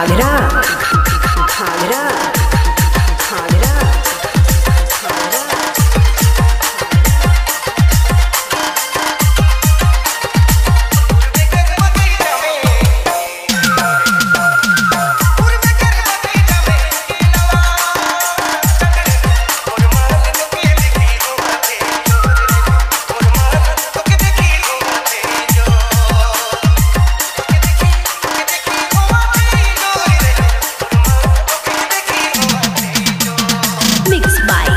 าเมร่า mixed by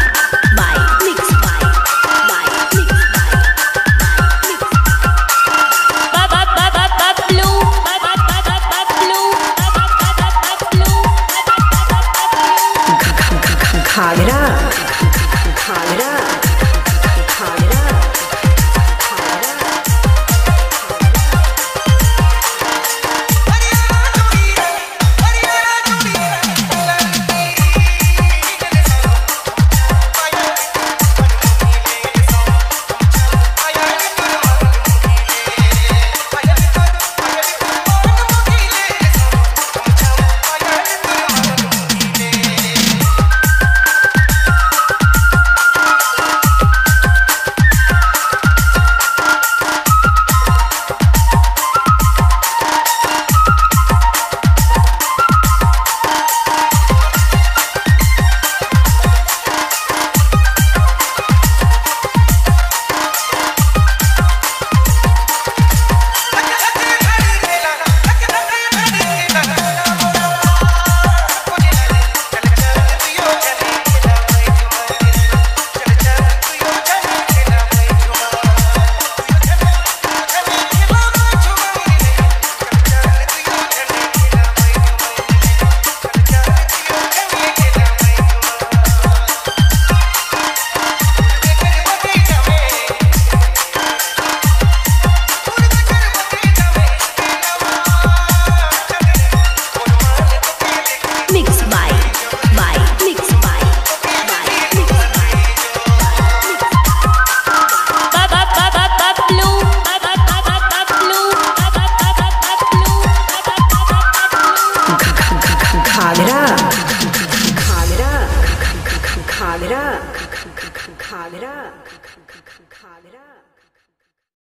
Kamera, Kamera, Kamera, Kamera.